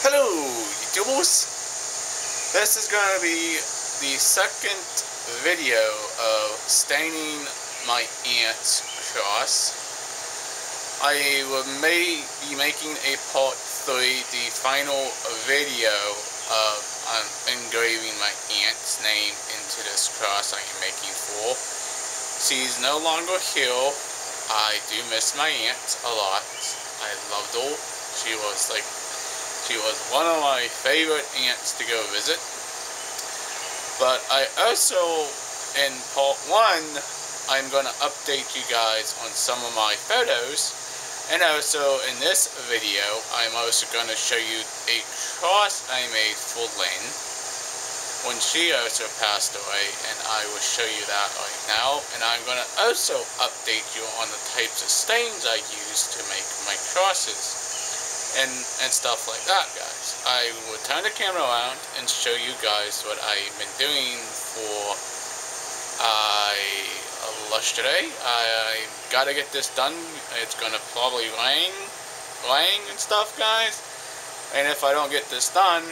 Hello, YouTubers! This is going to be the second video of staining my aunt's cross. I will may be making a part 3, the final video of um, engraving my aunt's name into this cross I am making for. She's no longer here. I do miss my aunt a lot. I loved her. She was like she was one of my favorite aunts to go visit. But I also, in part one, I'm going to update you guys on some of my photos. And also, in this video, I'm also going to show you a cross I made for Lynn when she also passed away, and I will show you that right now. And I'm going to also update you on the types of stains I use to make my crosses and, and stuff like that, guys. I will turn the camera around and show you guys what I've been doing for uh, yesterday. I, I gotta get this done. It's gonna probably rain, rain and stuff, guys. And if I don't get this done,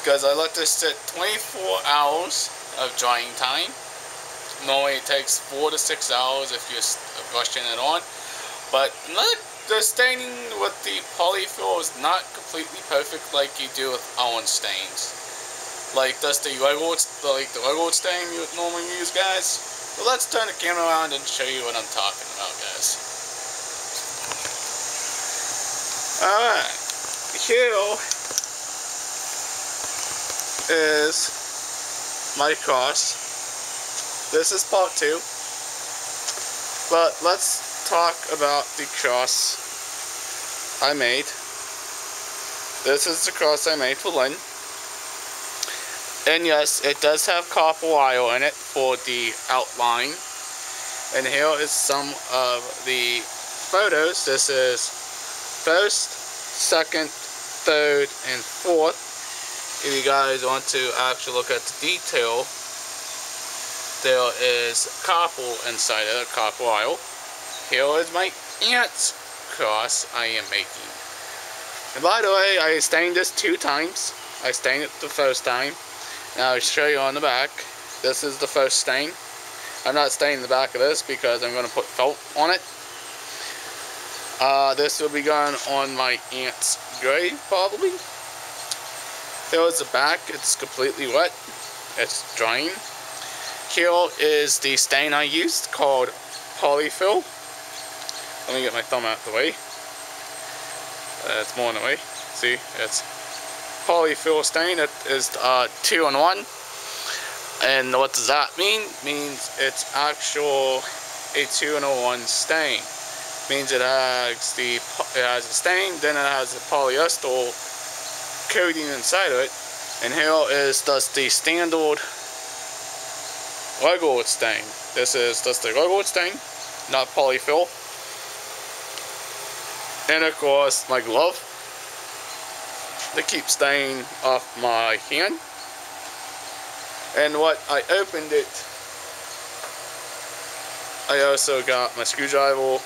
because I let this sit 24 hours of drying time. Normally it takes 4 to 6 hours if you're brushing it on. But another the staining with the polyfill is not completely perfect like you do with Owen stains. Like does the regular, like the regular stain you would normally use, guys. So let's turn the camera around and show you what I'm talking about, guys. Alright, here is my cross. This is part two. But let's talk about the cross I made. This is the cross I made for Lynn. And yes, it does have copper wire in it for the outline. And here is some of the photos. This is first, second, third, and fourth. If you guys want to actually look at the detail, there is copper inside of the copper wire. Here is my aunt's cross I am making. And by the way, I stained this two times. I stained it the first time. Now I'll show you on the back. This is the first stain. I'm not staining the back of this because I'm going to put felt on it. Uh, this will be going on my aunt's grave, probably. There's the back. It's completely wet. It's drying. Here is the stain I used called Polyfill. Let me get my thumb out the way. Uh, it's more in the way. See, it's polyfill stain. It is uh, two in one. And what does that mean? Means it's actual a two in one stain. Means it has the it has a stain, then it has a polyester coating inside of it. And here is just the standard regular stain. This is just the regular stain, not polyfill and of course my glove to keep stain off my hand. And what I opened it I also got my screwdriver.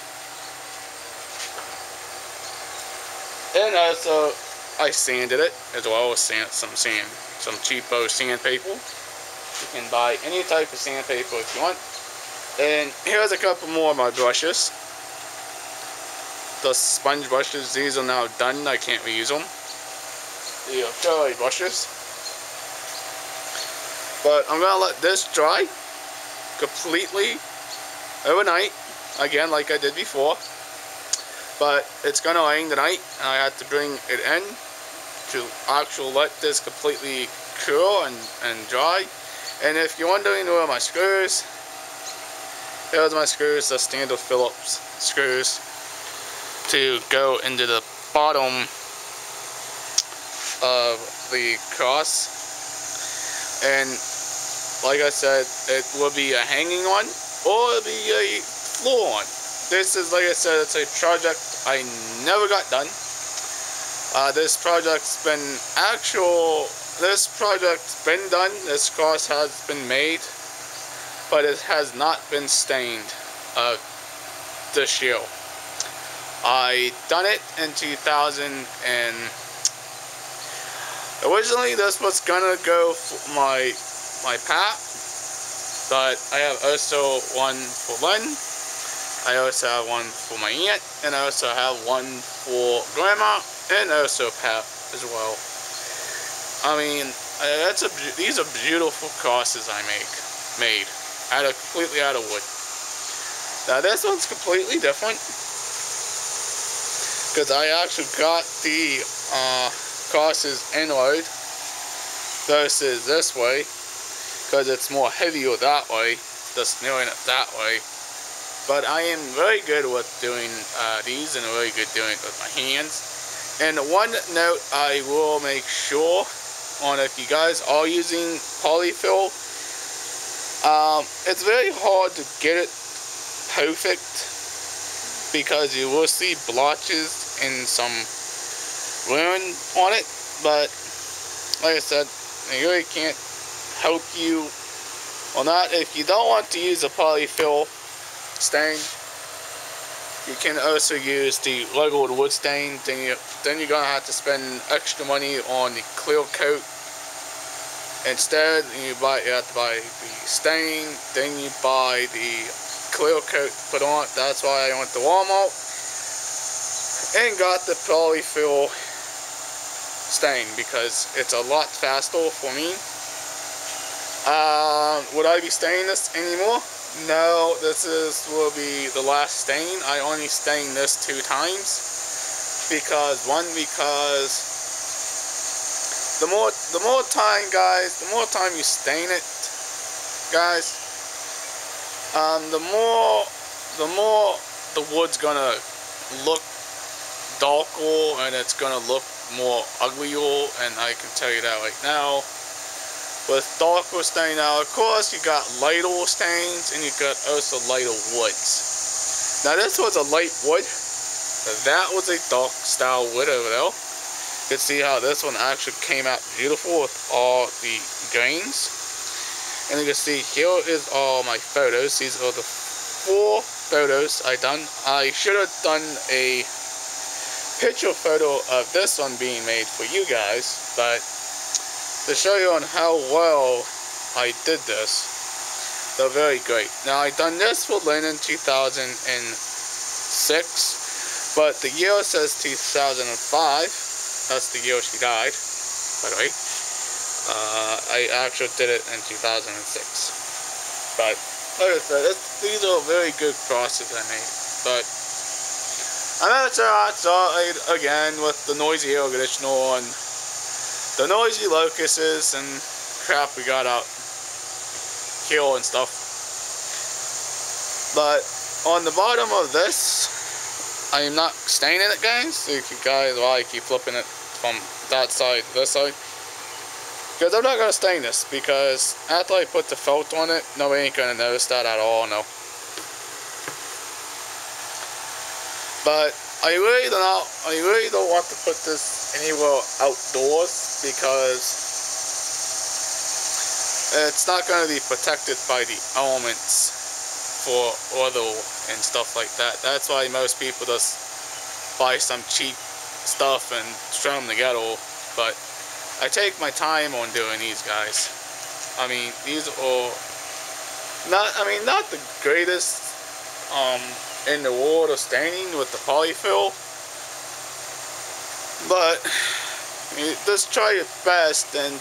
And also I sanded it as well as sand, some sand some cheapo sandpaper. You can buy any type of sandpaper if you want. And here's a couple more of my brushes the sponge brushes, these are now done, I can't reuse them. The uh, acrylic brushes. But I'm going to let this dry completely overnight, again like I did before. But it's going to rain tonight, and I have to bring it in to actually let this completely cool and, and dry. And if you're wondering where my screws, here's my screws, the standard Phillips screws to go into the bottom of the cross. And like I said it will be a hanging one or it'll be a floor one this is like I said it's a project I never got done. Uh, this project's been actual this project's been done. This cross has been made but it has not been stained uh, this year I done it in 2000 and originally this was gonna go my my pap but I have also one for Len I also have one for my aunt and I also have one for grandma and also pap as well. I mean uh, that's a these are beautiful crosses I make made out of completely out of wood. Now this one's completely different because I actually got the uh, crosses versus this way because it's more heavier that way just doing it that way. But I am very good with doing uh, these and very good doing it with my hands. And one note I will make sure on if you guys are using polyfill um, it's very hard to get it perfect because you will see blotches and some ruin on it but like I said I really can't help you. On that if you don't want to use a polyfill stain. You can also use the regular wood stain then you then you're gonna have to spend extra money on the clear coat instead. You buy you have to buy the stain then you buy the clear coat put on. That's why I went to Walmart and got the polyfill stain because it's a lot faster for me. Uh, would I be staining this anymore? No, this is will be the last stain. I only stain this two times because one because the more the more time guys, the more time you stain it, guys, um, the more the more the wood's gonna look darker and it's gonna look more uglier and I can tell you that right now with darker stain now of course you got lighter stains and you got also lighter woods now this was a light wood that was a dark style wood over there you can see how this one actually came out beautiful with all the grains and you can see here is all my photos. These are the four photos I done. I should have done a picture photo of this one being made for you guys, but to show you on how well I did this, they're very great. Now I done this for Lynn in 2006, but the year says 2005. That's the year she died, by the way. Uh, I actually did it in 2006. But, like I said, these are very good crosses I made. But, I'm going to try again with the noisy conditioner and the noisy locusts and crap we got out here and stuff. But, on the bottom of this, I am not staining it, guys. So you guys, why I keep flipping it from that side to this side. Because I'm not going to stain this, because after I put the felt on it, nobody ain't going to notice that at all, no. But I really don't I really don't want to put this anywhere outdoors, because it's not going to be protected by the elements for oil and stuff like that. That's why most people just buy some cheap stuff and them together, but I take my time on doing these guys. I mean, these are not, I mean, not the greatest um, in the water staining with the polyfill, but just try your best and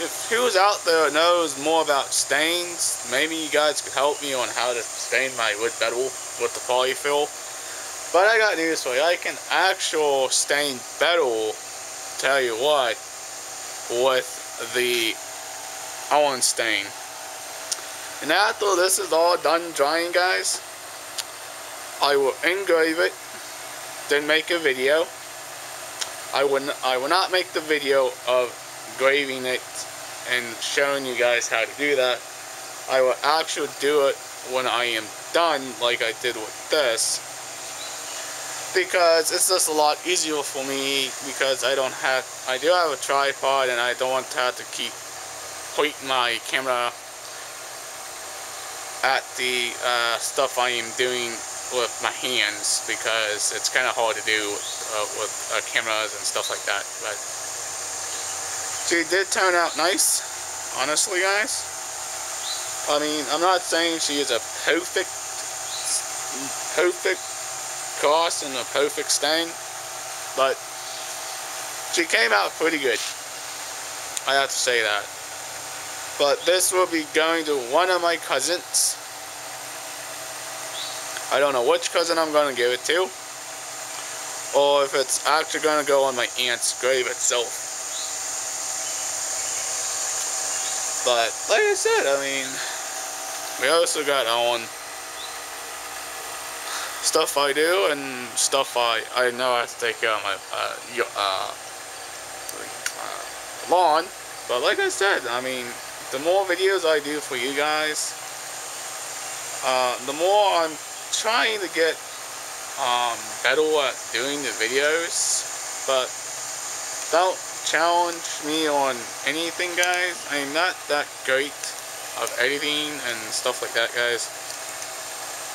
if who's out there knows more about stains, maybe you guys could help me on how to stain my wood better with the polyfill. But I got news for you, I can actual stain better tell you what, with the Owen stain. And after this is all done drying, guys, I will engrave it, then make a video. I will, I will not make the video of graving it and showing you guys how to do that. I will actually do it when I am done like I did with this because it's just a lot easier for me because I don't have I do have a tripod and I don't want to have to keep pointing my camera at the uh, stuff I am doing with my hands because it's kind of hard to do uh, with uh, cameras and stuff like that. But she did turn out nice, honestly, guys. I mean, I'm not saying she is a perfect, perfect cross and a perfect stain, but she came out pretty good. I have to say that. But this will be going to one of my cousins. I don't know which cousin I'm going to give it to. Or if it's actually going to go on my aunt's grave itself. But, like I said, I mean, we also got on stuff I do and stuff I, I know I have to take care of my uh, uh, uh, lawn. But like I said, I mean, the more videos I do for you guys, uh, the more I'm trying to get um, better at doing the videos. But don't challenge me on anything, guys. I'm not that great of editing and stuff like that, guys.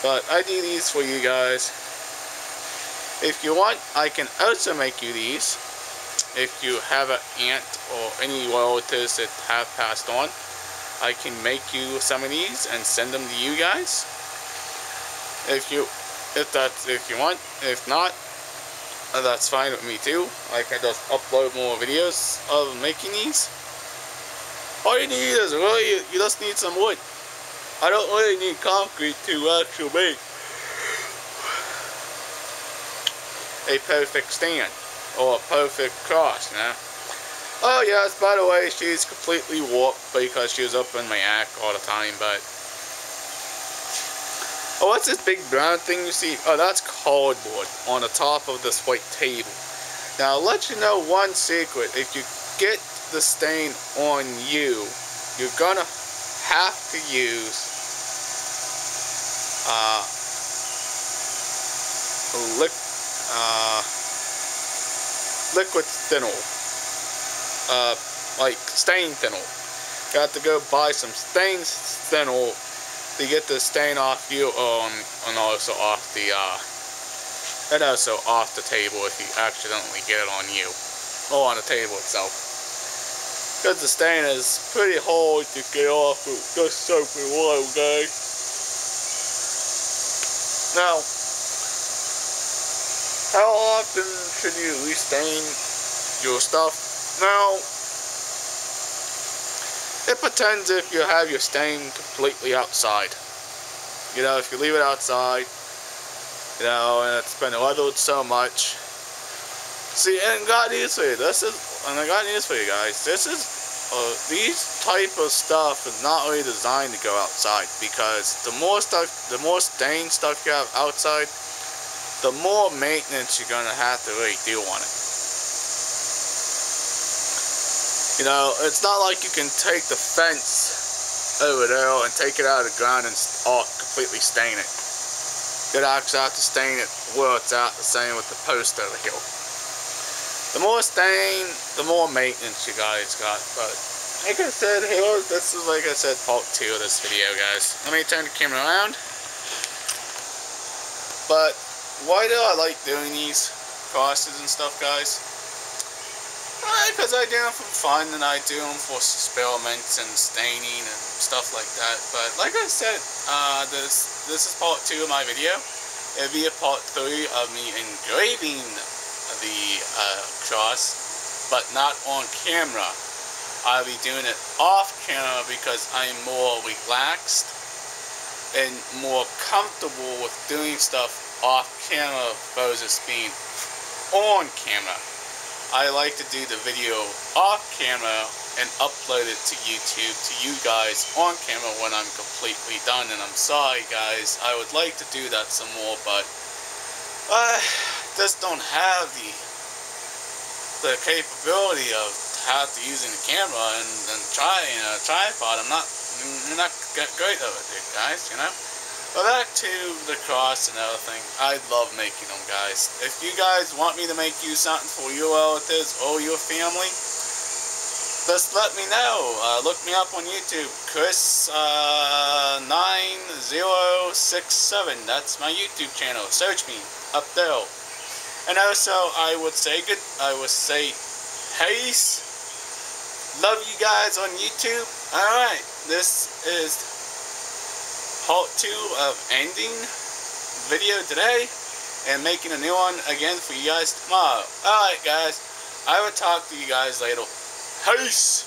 But I do these for you guys. If you want, I can also make you these. If you have an aunt or any relatives that have passed on, I can make you some of these and send them to you guys. If you, if that's if you want. If not, uh, that's fine with me too. I can just upload more videos of making these. All you need is really, you just need some wood. I don't really need concrete to actually make a perfect stand or a perfect cross, know? Oh yes, by the way, she's completely warped because she was up in my act all the time, but... Oh, what's this big brown thing you see? Oh, that's cardboard on the top of this white table. Now, I'll let you know one secret. If you get the stain on you, you're gonna have to use uh, lick, uh, liquid thinner, uh, like stain thinner. Got to go buy some stain thinner to get the stain off you, um, and also off the, uh, and also off the table if you accidentally get it on you, or on the table itself. Because the stain is pretty hard to get off with just soap and water, guys. Now, how often should you restain your stuff? Now, it pretends if you have your stain completely outside. You know, if you leave it outside, you know, and it's been weathered so much. See, and God news for you. This is, and I got news for you guys. This is uh, these type of stuff is not really designed to go outside because the more stuff, the more stained stuff you have outside, the more maintenance you're gonna have to really do on it. You know, it's not like you can take the fence over there and take it out of the ground and all oh, completely stain it. You actually have to stain it where it's at, the same with the post over here. The more stain, the more maintenance you guys got. But like I said, here, this is like I said, part two of this video, guys. Let me turn the camera around. But why do I like doing these crosses and stuff, guys? Because I do them for fun and I do them for experiments and staining and stuff like that. But like I said, uh, this this is part two of my video. It'll be a part three of me engraving the uh, cross, but not on camera. I'll be doing it off camera because I'm more relaxed and more comfortable with doing stuff off camera versus being on camera. I like to do the video off camera and upload it to YouTube to you guys on camera when I'm completely done. And I'm sorry guys, I would like to do that some more, but I just don't have the the capability of how to using the camera and, and trying a uh, tripod. I'm not I'm not great of it, guys. You know. But back to the cross and everything. I love making them, guys. If you guys want me to make you something for your relatives or your family, just let me know. Uh, look me up on YouTube, Chris uh, 9067. That's my YouTube channel. Search me up there. And also, I would say good. I would say, peace. Love you guys on YouTube. All right, this is part two of ending video today and making a new one again for you guys tomorrow. Alright guys, I will talk to you guys later. Peace!